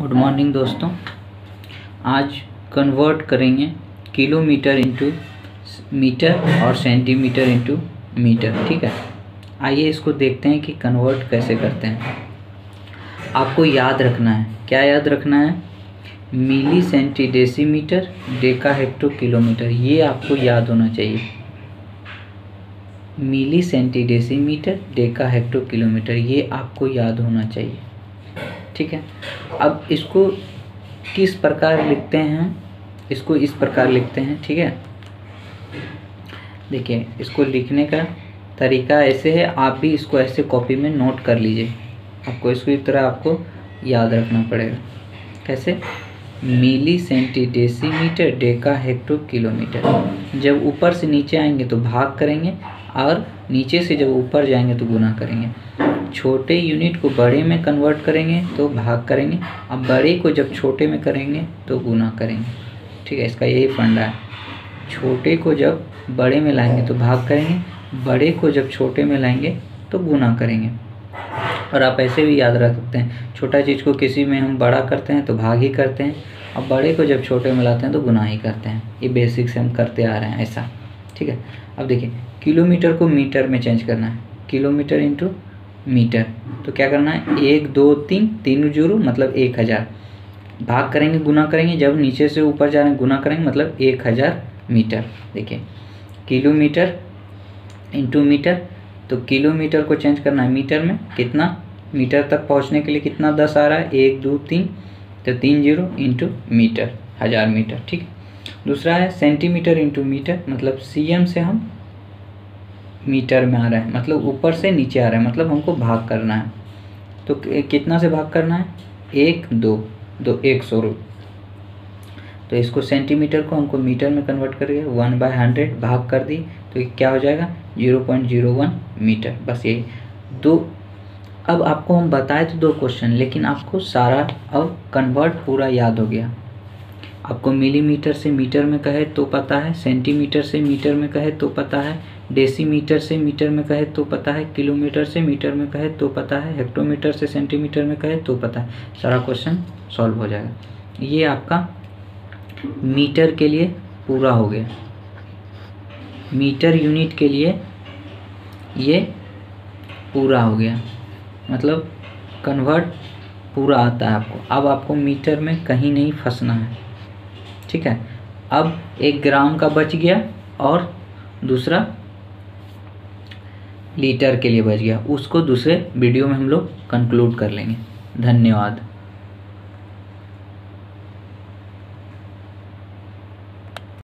Good morning दोस्तों। आज convert करेंगे किलोमीटर इंटू मीटर और सेंटीमीटर इंटू मीटर ठीक है? आइए इसको देखते हैं कि कन्वर्ट कैसे करते हैं। आपको याद रखना है। क्या याद रखना है? Milli centi decimetre deca hecto kilometre ये आपको याद होना चाहिए। Milli centi decimetre deca hecto kilometre ये आपको याद होना चाहिए। ठीक है? अब इसको किस प्रकार लिखते हैं? इसको इस प्रकार लिखते हैं, ठीक है? देखिए, इसको लिखने का तरीका ऐसे है, आप भी इसको ऐसे कॉपी में नोट कर लीजिए। आपको इसको इस तरह आपको याद रखना पड़ेगा। कैसे? Milli centi decimetre deca hecto kilometre जब ऊपर से नीचे आएँगे तो भाग करेंगे और नीचे से जब ऊपर जाएँगे तो गुना करेंगे। छोटे यूनिट को बड़े में कन्वर्ट करेंगे तो भाग करेंगे। अब बड़े को जब छोटे में करेंगे तो गुना करेंगे। ठीक है, इसका यही फंडा है। छोटे को जब बड़े में लाएँगे तो भाग करेंगे। बड़े को जब छोटे में लाएँगे तो गुना करेंगे। और आप ऐसे भी याद रख सकते हैं, छोटा चीज़ को किसी में हम बड़ा करते हैं तो भाग ही करते हैं। और बड़े को जब छोटे में लाते हैं तो गुना ही करते हैं। ये बेसिक से हम करते आ रहे हैं, ऐसा। ठीक है, अब देखिए, किलोमीटर को मीटर में चेंज करना है। Kilometre into metre. तो क्या करना है? एक, दो, तीन तीन ज़ीरो मतलब एक हज़ार। भाग करेंगे, गुना करेंगे, जब नीचे से ऊपर जा रहे गुना करेंगे मतलब एक हज़ार मीटर। देखिए, किलोमीटर इंटू मीटर तो किलोमीटर को चेंज करना है मीटर में। कितना? मीटर तक पहुँचने के लिए कितना दस आ रहा है? एक, दो, तीन तो तीन ज़ीरो इंटू मीटर, हज़ार मीटर, ठीक दूसरा है सेंटीमीटर इंटू मीटर मतलब सी से हम मीटर में आ रहा है मतलब ऊपर से नीचे आ रहा है मतलब हमको भाग करना है। तो कितना से भाग करना है? एक, दो दो, एक सौ तो इसको सेंटीमीटर को हमको मीटर में कन्वर्ट करिए वन बाय हंड्रेड भाग कर दी तो क्या हो जाएगा? Zero point zero one metre, बस यही। दो, अब आपको हम बताए तो दो क्वेश्चन लेकिन आपको सारा अब कन्वर्ट पूरा याद हो गया। आपको मिलीमीटर से मीटर में कहे तो पता है, सेंटीमीटर से मीटर में कहे तो पता है, डेसीमीटर से मीटर में कहे तो पता है, किलोमीटर से मीटर में कहे तो पता है, हेक्टोमीटर से सेंटीमीटर में कहे तो पता है। सारा क्वेश्चन सॉल्व हो जाएगा। ये आपका मीटर के लिए पूरा हो गया। मीटर यूनिट के लिए ये पूरा हो गया। मतलब कन्वर्ट पूरा आता है आपको। अब आपको मीटर में कहीं नहीं फंसना है। ठीक है? अब एक ग्राम का बच गया और दूसरा लीटर के लिए बच गया। उसको दूसरे वीडियो में हम लोग कंक्लूड कर लेंगे। धन्यवाद।